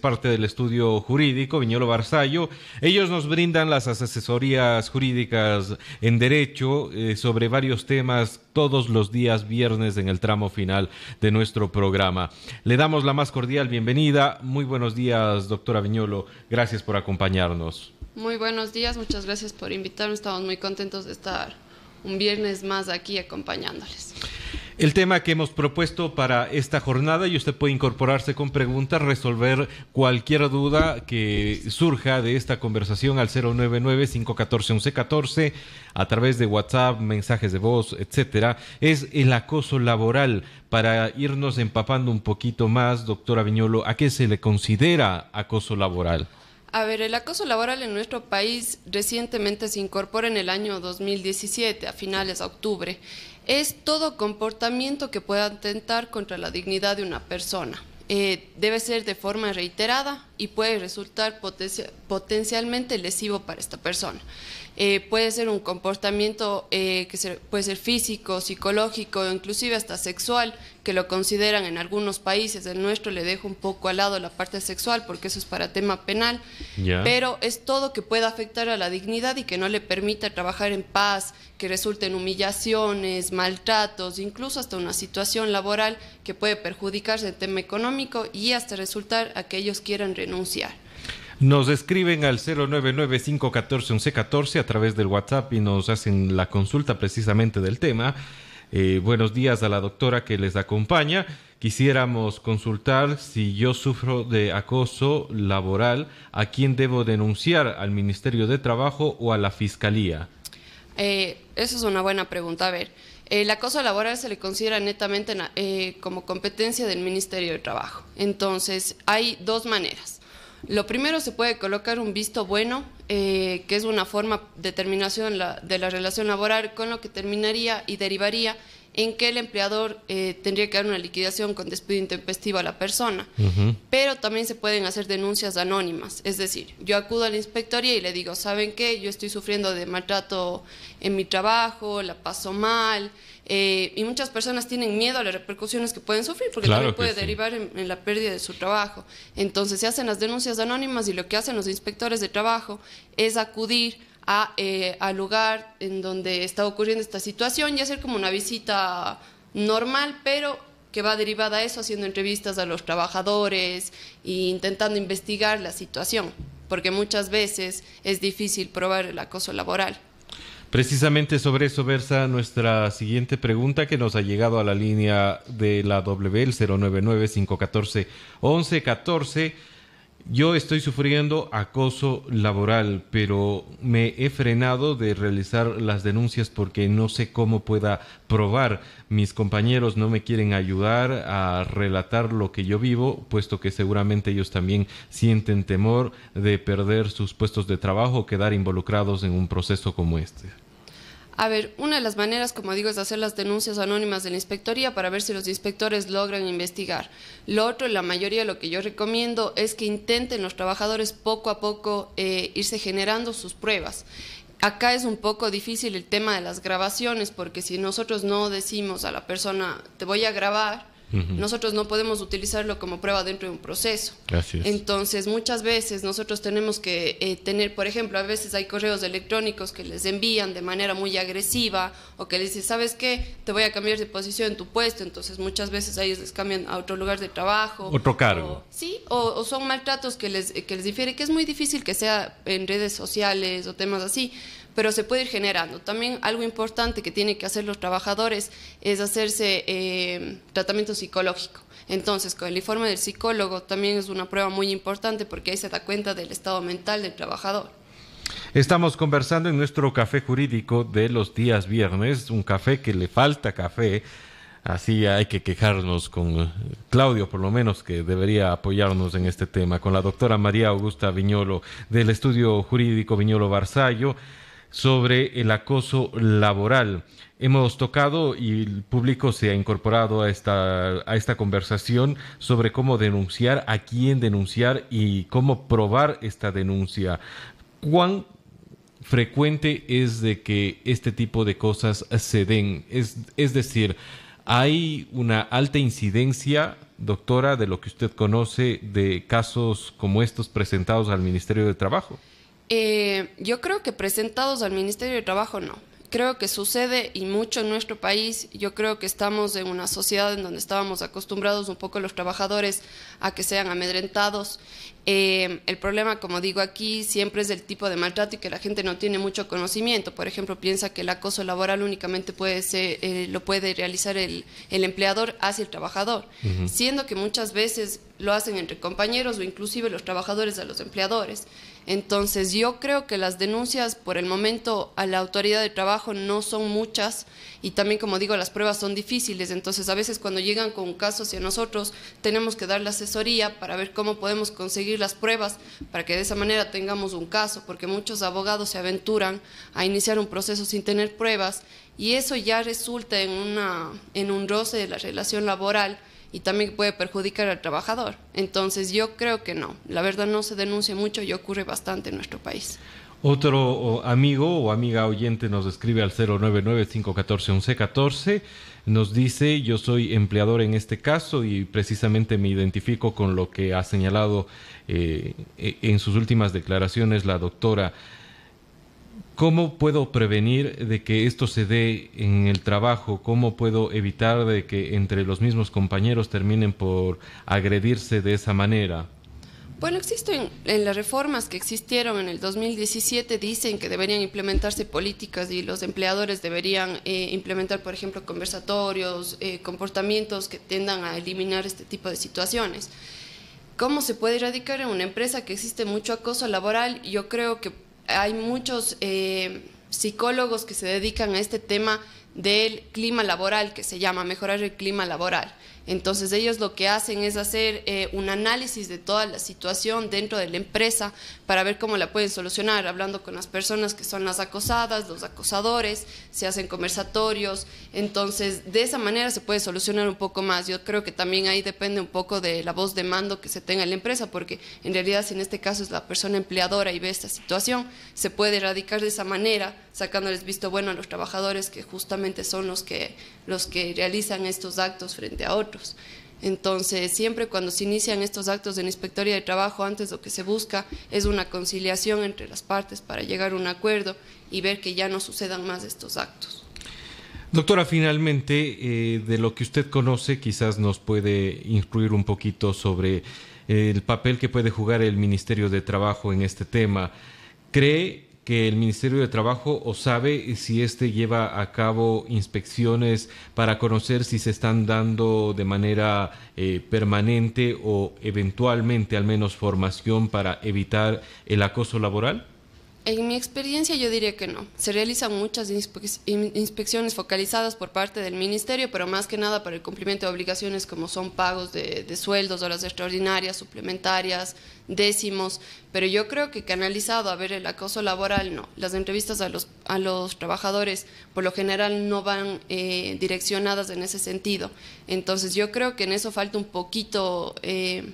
parte del estudio jurídico, Viñolo Barzallo. Ellos nos brindan las asesorías jurídicas en derecho eh, sobre varios temas todos los días viernes en el tramo final de nuestro programa. Le damos la más cordial bienvenida. Muy buenos días, doctora Viñolo. Gracias por acompañarnos. Muy buenos días, muchas gracias por invitarnos. Estamos muy contentos de estar un viernes más aquí acompañándoles. El tema que hemos propuesto para esta jornada y usted puede incorporarse con preguntas, resolver cualquier duda que surja de esta conversación al 099-514-1114 a través de WhatsApp, mensajes de voz, etcétera, es el acoso laboral. Para irnos empapando un poquito más, doctora Viñolo, ¿a qué se le considera acoso laboral? A ver, el acoso laboral en nuestro país recientemente se incorpora en el año 2017, a finales de octubre. Es todo comportamiento que pueda atentar contra la dignidad de una persona. Eh, debe ser de forma reiterada y puede resultar potencialmente lesivo para esta persona. Eh, puede ser un comportamiento eh, que puede ser físico, psicológico, inclusive hasta sexual, que lo consideran en algunos países. El nuestro le dejo un poco al lado la parte sexual porque eso es para tema penal, pero es todo que pueda afectar a la dignidad y que no le permita trabajar en paz, que resulte en humillaciones, maltratos, incluso hasta una situación laboral que puede perjudicarse en tema económico y hasta resultar a que ellos quieran renunciar. Nos escriben al 099-514-1114 a través del WhatsApp y nos hacen la consulta precisamente del tema. Eh, buenos días a la doctora que les acompaña. Quisiéramos consultar si yo sufro de acoso laboral, ¿a quién debo denunciar? ¿Al Ministerio de Trabajo o a la Fiscalía? Eh, es una buena pregunta. A ver, el acoso laboral se le considera netamente eh, como competencia del Ministerio de Trabajo. Entonces, hay dos maneras. Lo primero se puede colocar un visto bueno, eh, que es una forma de terminación de la relación laboral, con lo que terminaría y derivaría en que el empleador eh, tendría que dar una liquidación con despido intempestivo a la persona. Pero también se pueden hacer denuncias anónimas. Es decir, yo acudo a la inspectoría y le digo, ¿saben qué? Yo estoy sufriendo de maltrato en mi trabajo, la paso mal. Eh, y muchas personas tienen miedo a las repercusiones que pueden sufrir porque también puede derivar en, la pérdida de su trabajo. Entonces se hacen las denuncias anónimas y lo que hacen los inspectores de trabajo es acudir a, eh, al lugar en donde está ocurriendo esta situación y hacer como una visita normal, pero que va derivada a eso, haciendo entrevistas a los trabajadores e intentando investigar la situación, porque muchas veces es difícil probar el acoso laboral. Precisamente sobre eso versa nuestra siguiente pregunta que nos ha llegado a la línea de la W, el 099-514-1114. Yo estoy sufriendo acoso laboral, pero me he frenado de realizar las denuncias porque no sé cómo pueda probar. Mis compañeros no me quieren ayudar a relatar lo que yo vivo, puesto que seguramente ellos también sienten temor de perder sus puestos de trabajo o quedar involucrados en un proceso como este. A ver, una de las maneras, como digo, es hacer las denuncias anónimas de la inspectoría para ver si los inspectores logran investigar. Lo otro, la mayoría, lo que yo recomiendo es que intenten los trabajadores poco a poco eh, irse generando sus pruebas. Acá es un poco difícil el tema de las grabaciones, porque si nosotros no decimos a la persona, te voy a grabar, nosotros no podemos utilizarlo como prueba dentro de un proceso. Entonces, muchas veces nosotros tenemos que eh, tener, por ejemplo, a veces hay correos electrónicos que les envían de manera muy agresiva o que les dicen, ¿sabes qué? Te voy a cambiar de posición en tu puesto. Entonces, muchas veces ellos les cambian a otro lugar de trabajo. Otro cargo. sí, o, son maltratos que les, que les difiere, que es muy difícil que sea en redes sociales o temas así pero se puede ir generando. También algo importante que tienen que hacer los trabajadores es hacerse eh, tratamiento psicológico. Entonces, con el informe del psicólogo también es una prueba muy importante porque ahí se da cuenta del estado mental del trabajador. Estamos conversando en nuestro café jurídico de los días viernes, un café que le falta café, así hay que quejarnos con Claudio, por lo menos, que debería apoyarnos en este tema, con la doctora María Augusta Viñolo del estudio jurídico Viñolo Barzallo sobre el acoso laboral. Hemos tocado y el público se ha incorporado a esta, a esta conversación sobre cómo denunciar, a quién denunciar y cómo probar esta denuncia. ¿Cuán frecuente es de que este tipo de cosas se den? Es, es decir, ¿hay una alta incidencia doctora, de lo que usted conoce de casos como estos presentados al Ministerio de Trabajo? Eh, yo creo que presentados al Ministerio de Trabajo no creo que sucede y mucho en nuestro país. Yo creo que estamos en una sociedad en donde estábamos acostumbrados un poco los trabajadores a que sean amedrentados. Eh, el problema, como digo aquí, siempre es del tipo de maltrato y que la gente no tiene mucho conocimiento. Por ejemplo, piensa que el acoso laboral únicamente puede ser, eh, lo puede realizar el, el, empleador hacia el trabajador, siendo que muchas veces lo hacen entre compañeros o inclusive los trabajadores a los empleadores. Entonces yo creo que las denuncias por el momento a la autoridad de trabajo no son muchas y también como digo las pruebas son difíciles, entonces a veces cuando llegan con un caso hacia nosotros tenemos que dar la asesoría para ver cómo podemos conseguir las pruebas para que de esa manera tengamos un caso, porque muchos abogados se aventuran a iniciar un proceso sin tener pruebas y eso ya resulta en, una, en un roce de la relación laboral y también puede perjudicar al trabajador. Entonces yo creo que no, la verdad no se denuncia mucho y ocurre bastante en nuestro país. Otro amigo o amiga oyente nos escribe al 099-514-1114. Nos dice, yo soy empleador en este caso y precisamente me identifico con lo que ha señalado eh, e, en sus últimas declaraciones la doctora ¿Cómo puedo prevenir de que esto se dé en el trabajo? ¿Cómo puedo evitar de que entre los mismos compañeros terminen por agredirse de esa manera? Bueno, existen en las reformas que existieron en el 2017 dicen que deberían implementarse políticas y los empleadores deberían eh, implementar, por ejemplo, conversatorios, eh, comportamientos que tendan a eliminar este tipo de situaciones. ¿Cómo se puede erradicar en una empresa que existe mucho acoso laboral? Yo creo que hay muchos eh, psicólogos que se dedican a este tema del clima laboral, que se llama mejorar el clima laboral. Entonces ellos lo que hacen es hacer eh, un análisis de toda la situación dentro de la empresa para ver cómo la pueden solucionar, hablando con las personas que son las acosadas, los acosadores, se hacen conversatorios, entonces de esa manera se puede solucionar un poco más. Yo creo que también ahí depende un poco de la voz de mando que se tenga en la empresa, porque en realidad si en este caso es la persona empleadora y ve esta situación, se puede erradicar de esa manera, sacándoles visto bueno a los trabajadores que justamente son los que, los que realizan estos actos frente a otros. Entonces, siempre cuando se inician estos actos de inspectoría de trabajo, antes lo que se busca es una conciliación entre las partes para llegar a un acuerdo y ver que ya no sucedan más estos actos. Doctora, finalmente, eh, de lo que usted conoce, quizás nos puede instruir un poquito sobre el papel que puede jugar el Ministerio de Trabajo en este tema. ¿Cree que el Ministerio de Trabajo o sabe si éste lleva a cabo inspecciones para conocer si se están dando de manera eh, permanente o eventualmente al menos formación para evitar el acoso laboral? En mi experiencia yo diría que no. Se realizan muchas inspecciones focalizadas por parte del ministerio, pero más que nada para el cumplimiento de obligaciones como son pagos de, sueldos, horas extraordinarias, suplementarias, décimos. Pero yo creo que canalizado a ver el acoso laboral, no. Las entrevistas a los, a los trabajadores por lo general no van eh, direccionadas en ese sentido. Entonces yo creo que en eso falta un poquito... Eh,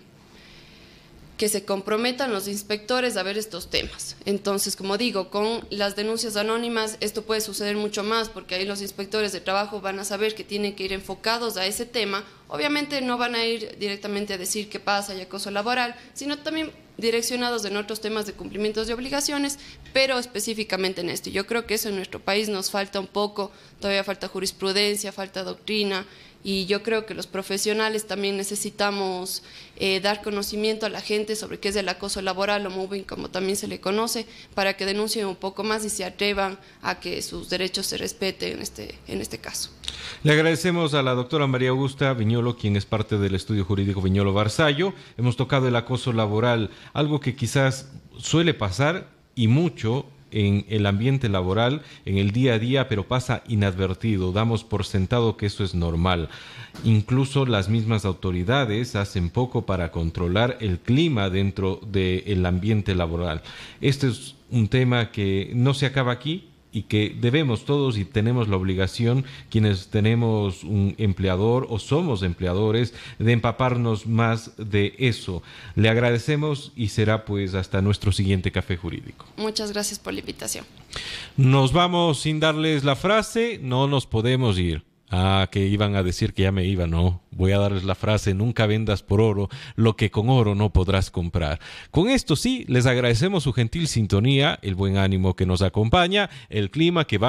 que se comprometan los inspectores a ver estos temas. Entonces, como digo, con las denuncias anónimas esto puede suceder mucho más porque ahí los inspectores de trabajo van a saber que tienen que ir enfocados a ese tema. Obviamente no van a ir directamente a decir qué pasa y acoso laboral, sino también direccionados en otros temas de cumplimientos de obligaciones, pero específicamente en esto. Yo creo que eso en nuestro país nos falta un poco, todavía falta jurisprudencia, falta doctrina, y yo creo que los profesionales también necesitamos eh, dar conocimiento a la gente sobre qué es el acoso laboral o moving, como también se le conoce, para que denuncien un poco más y se atrevan a que sus derechos se respeten en este, en este caso. Le agradecemos a la doctora María Augusta Viñolo, quien es parte del estudio jurídico Viñolo Barzallo. Hemos tocado el acoso laboral, algo que quizás suele pasar y mucho en el ambiente laboral, en el día a día, pero pasa inadvertido. Damos por sentado que eso es normal. Incluso las mismas autoridades hacen poco para controlar el clima dentro del ambiente laboral. Este es un tema que no se acaba aquí, y que debemos todos y tenemos la obligación, quienes tenemos un empleador o somos empleadores, de empaparnos más de eso. Le agradecemos y será pues hasta nuestro siguiente café jurídico. Muchas gracias por la invitación. Nos vamos sin darles la frase, no nos podemos ir. Ah, que iban a decir que ya me iba, no. Voy a darles la frase, nunca vendas por oro lo que con oro no podrás comprar. Con esto sí, les agradecemos su gentil sintonía, el buen ánimo que nos acompaña, el clima que va